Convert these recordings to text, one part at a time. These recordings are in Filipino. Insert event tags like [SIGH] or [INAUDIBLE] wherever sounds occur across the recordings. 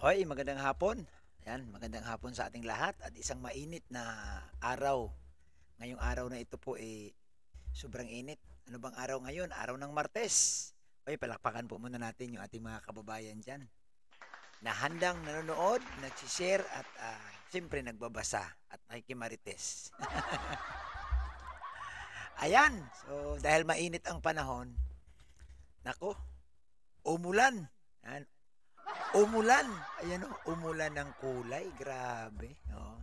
Hoy, magandang hapon. Yan, magandang hapon sa ating lahat at isang mainit na araw. Ngayong araw na ito po eh sobrang init. Ano bang araw ngayon? Araw ng Martes. Hoy, palakpakan po muna natin yung ating mga kababayan diyan na handang nanonood, nagsishare at ah, siyempre nagbabasa at nakikimarites. [LAUGHS] Ayan, so dahil mainit ang panahon, nako, umulan. Yan, Umulan. Ayan o, umulan ng kulay. Grabe. Oh.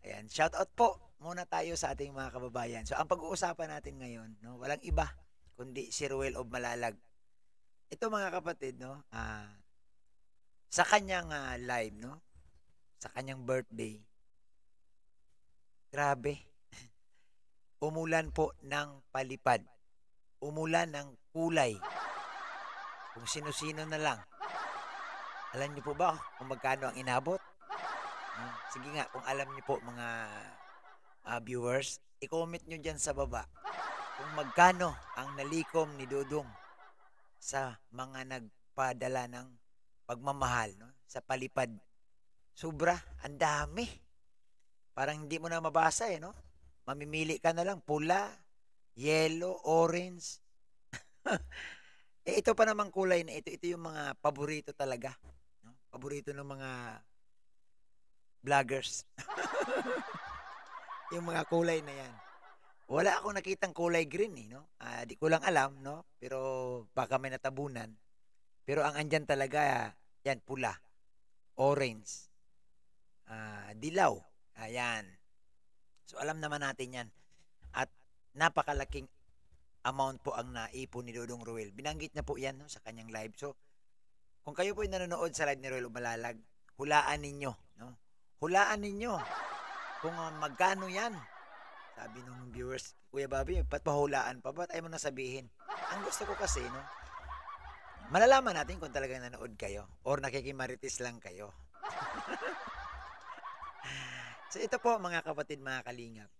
Ayan, shout out po muna tayo sa ating mga kababayan. So, ang pag-uusapan natin ngayon, no, walang iba kundi si Ruel of Malalag. Ito mga kapatid, no, ah, sa kanyang ah, live, no, sa kanyang birthday, grabe. [LAUGHS] Umulan po ng palipad. Umulan ng kulay. Kung sino-sino na lang. Alam niyo po ba kung magkano ang inabot? Ah, sige nga, kung alam niyo po mga ah, viewers, i-comment niyo dyan sa baba kung magkano ang nalikom ni Dudong sa mga nagpadala ng pagmamahal no? sa palipad. Sobra, ang dami. Parang hindi mo na mabasa eh, no? Mamimili ka na lang, pula, yellow, orange. [LAUGHS] eh, ito pa namang kulay na ito, ito yung mga paborito talaga. Paborito ng mga vloggers. [LAUGHS] yung mga kulay na yan. Wala akong nakitang kulay green eh, no? Ah, di ko lang alam, no? Pero baka may natabunan. Pero ang andyan talaga, yan, pula, orange, ah, dilaw, ayan. So alam naman natin yan. At napakalaking amount po ang naipon ni Dodong Ruel. Binanggit na po yan no, sa kanyang live. So, kung kayo po ay nanonood sa live ni Ruel Umalalag, hulaan ninyo. No? Hulaan ninyo kung uh, magkano yan. Sabi nung viewers, Kuya Bobby, ba't pahulaan pa? Ba't ayaw mo na sabihin? Ang gusto ko kasi, no, malalaman natin kung talagang nanood kayo or nakikimaritis lang kayo. [LAUGHS] so ito po mga kapatid, mga kalingap.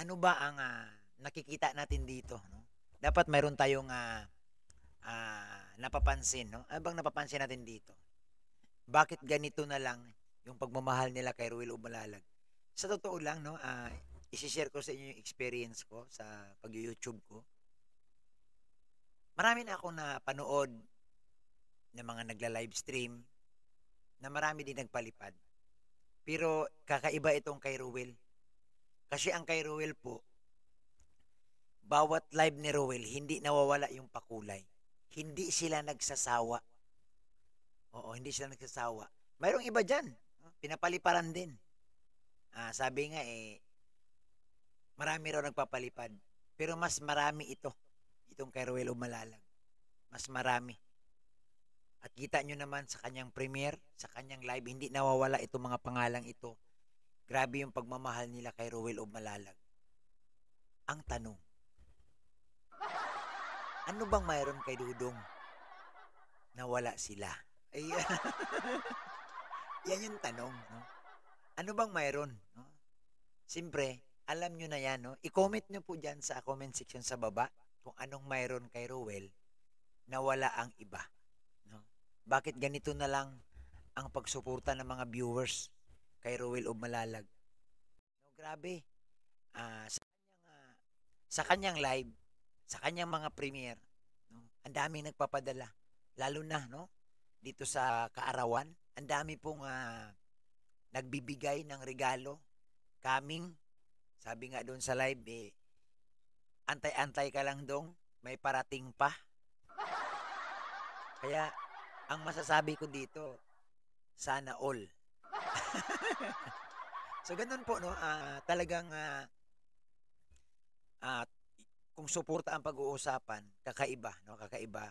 Ano ba ang ah, nakikita natin dito? No? Dapat mayroon tayong ah, ah, napapansin. No? Ano bang napapansin natin dito? Bakit ganito na lang yung pagmamahal nila kay Ruel Umalalag? Sa totoo lang, no, ah, isishare ko sa inyo yung experience ko sa pag-YouTube ko. Marami na ako na panood ng mga nagla-live stream na marami din nagpalipad. Pero kakaiba itong kay Ruel. Kasi ang kay Ruel po, bawat live ni Ruel, hindi nawawala yung pakulay. Hindi sila nagsasawa. Oo, hindi sila nagsasawa. Mayroong iba dyan. Pinapaliparan din. Ah, sabi nga eh, marami raw nagpapalipad. Pero mas marami ito. Itong kay Ruel Umalalag. Mas marami. At kita nyo naman sa kanyang premiere, sa kanyang live, hindi nawawala itong mga pangalang ito. Grabe yung pagmamahal nila kay Ruel Umalalag. Ang tanong, ano bang mayroon kay Dudong na wala sila? Ayan. [LAUGHS] yan yung tanong. No? Ano bang mayroon? No? Siyempre, alam nyo na yan. No? I-comment nyo po dyan sa comment section sa baba kung anong mayroon kay Ruel na wala ang iba. No? Bakit ganito na lang ang pagsuporta ng mga viewers kay Ruel o Malalag? No, grabe. Ah, sa kanyang ah, sa kanyang live, sa kanyang mga premiere, no? Ang daming nagpapadala. Lalo na, no? Dito sa Kaarawan, ang dami pong ah, nagbibigay ng regalo, coming. Sabi nga doon sa live, eh, antay-antay ka lang dong, may parating pa. Kaya, ang masasabi ko dito, sana all. [LAUGHS] so, ganun po, no? Ah, talagang, ah, ah, kung suporta ang pag-uusapan, kakaiba, no? Kakaiba.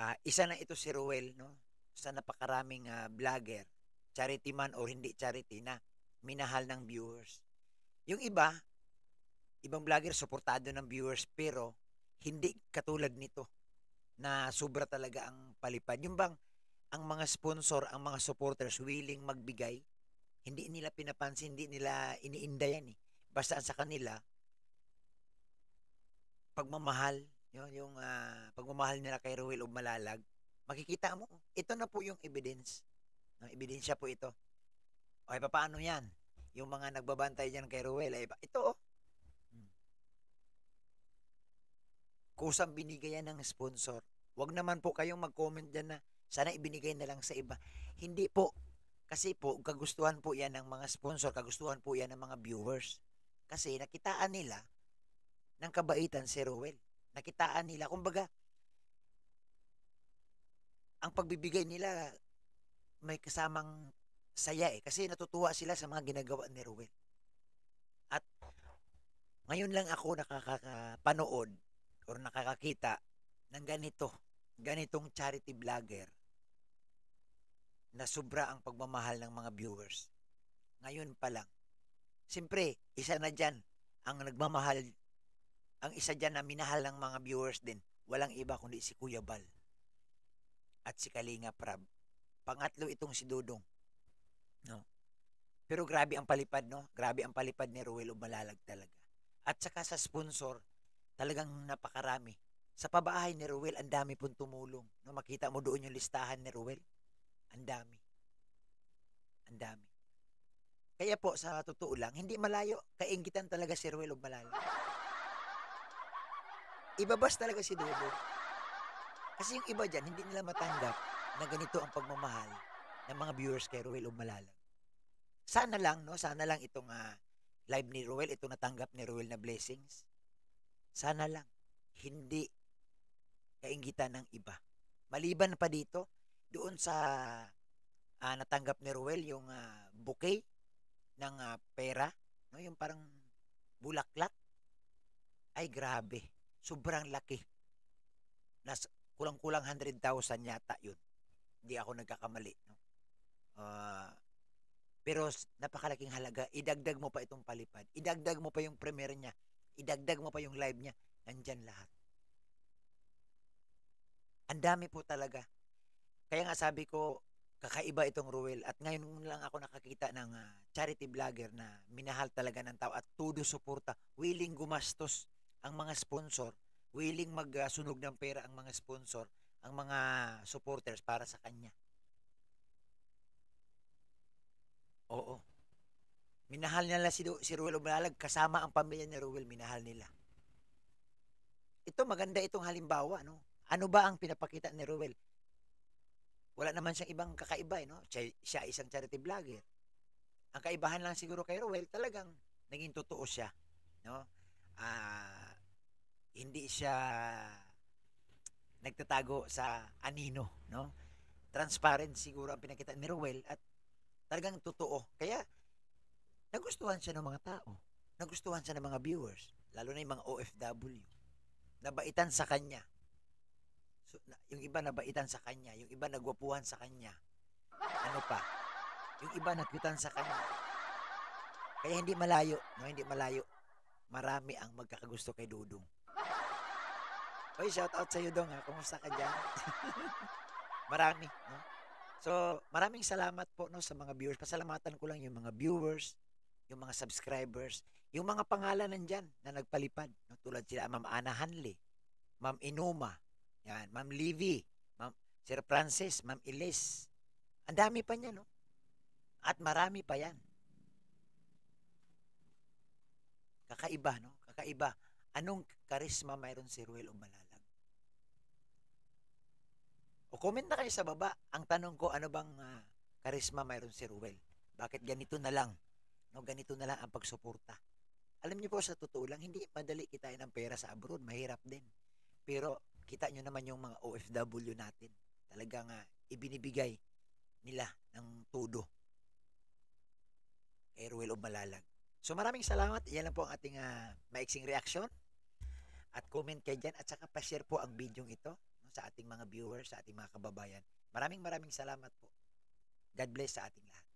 Ah, isa na ito si Ruel, no? Sa napakaraming ah, vlogger, charity man o hindi charity na minahal ng viewers. Yung iba, ibang vlogger suportado ng viewers pero hindi katulad nito na sobra talaga ang palipad. Yung bang ang mga sponsor, ang mga supporters willing magbigay, hindi nila pinapansin, hindi nila iniinda yan eh. Basta sa kanila, pagmamahal, yun, yung ah, pagmamahal nila kay Ruel o Malalag, makikita mo, ito na po yung evidence. No, ebidensya po ito. O, eh, paano yan? Yung mga nagbabantay dyan kay Ruel, eh, ito oh. Hmm. Kusang binigay yan ng sponsor. Huwag naman po kayong mag-comment dyan na sana ibinigay na lang sa iba. Hindi po. Kasi po, kagustuhan po yan ng mga sponsor, kagustuhan po yan ng mga viewers. Kasi nakitaan nila ng kabaitan si Ruel. Nakitaan nila. Kumbaga, ang pagbibigay nila may kasamang saya eh. Kasi natutuwa sila sa mga ginagawa ni Ruel. At ngayon lang ako nakakapanood or nakakakita ng ganito, ganitong charity vlogger na sobra ang pagmamahal ng mga viewers. Ngayon pa lang. Siyempre, isa na dyan ang nagmamahal, ang isa dyan na minahal ng mga viewers din. Walang iba kundi si Kuya Bal at si Kalinga Prab. Pangatlo itong si Dudong. No? Pero grabe ang palipad, no? Grabe ang palipad ni Ruel Umalalag talaga. At saka sa sponsor, talagang napakarami. Sa pabahay ni Ruel, ang dami pong tumulong. No? Makita mo doon yung listahan ni Ruel. Ang dami. Ang dami. Kaya po, sa totoo lang, hindi malayo. Kaingitan talaga si Ruel Umalalag. Ibabas talaga si Dodo. Kasi yung iba dyan, hindi nila matanggap na ganito ang pagmamahal ng mga viewers kay Ruel Umalalag. Sana lang, no? Sana lang itong uh, live ni Ruel, itong natanggap ni Ruel na blessings. Sana lang, hindi kaingitan ng iba. Maliban pa dito, doon sa uh, natanggap ni Ruel yung uh, bouquet ng uh, pera, no, yung parang bulaklak. Ay grabe, sobrang laki. Nas kulang-kulang 100,000 yata 'yun. Hindi ako nagkakamali, no. Uh, pero napakalaking halaga. Idagdag mo pa itong palipad. Idagdag mo pa yung premiere niya. Idagdag mo pa yung live niya. Nandyan lahat. Ang dami po talaga. Kaya nga sabi ko, kakaiba itong Ruel. At ngayon lang ako nakakita ng uh, charity vlogger na minahal talaga ng tao at tudo suporta. Willing gumastos ang mga sponsor. Willing magsunog uh, ng pera ang mga sponsor, ang mga supporters para sa kanya. Oo. Minahal nila si, si Ruel Umalalag kasama ang pamilya ni Ruel, minahal nila. Ito maganda itong halimbawa, no? Ano ba ang pinapakita ni Ruel? wala naman siyang ibang kakaiba, eh, no? Siya, siya isang charity vlogger. Ang kaibahan lang siguro kay Rowell, talagang naging totoo siya, no? Ah, hindi siya nagtatago sa anino, no? Transparent siguro ang pinakita ni Rowell at talagang totoo. Kaya nagustuhan siya ng mga tao. Nagustuhan siya ng mga viewers, lalo na yung mga OFW. Nabaitan sa kanya So, na, yung iba nabaitan sa kanya, yung iba nagwapuhan sa kanya. Ano pa? Yung iba nakwitan sa kanya. Kaya hindi malayo, no, hindi malayo. Marami ang magkakagusto kay Dudong. Oy, shout out sa iyo dong ha. Kumusta ka diyan? [LAUGHS] Marami, no? So, maraming salamat po no sa mga viewers. Pasalamatan ko lang yung mga viewers, yung mga subscribers, yung mga pangalan nandiyan na nagpalipad, no? tulad sila Ma'am Ana Hanley, Ma'am Inuma, yan, Ma'am Livy, Ma'am Sir Francis, Ma'am Ilis. Ang dami pa niya, no? At marami pa yan. Kakaiba, no? Kakaiba. Anong karisma mayroon si Ruel Umalalag? O comment na kayo sa baba. Ang tanong ko, ano bang uh, karisma mayroon si Ruel? Bakit ganito na lang? No, ganito na lang ang pagsuporta. Alam niyo po sa totoo lang, hindi madali kitain ang pera sa abroad. Mahirap din. Pero kita nyo naman yung mga OFW natin. Talagang uh, ibinibigay nila ng todo kay Ruel Malalag. So maraming salamat. Yan lang po ang ating uh, maiksing reaction. At comment kayo dyan. At saka pa-share po ang video ito no, sa ating mga viewers, sa ating mga kababayan. Maraming maraming salamat po. God bless sa ating lahat.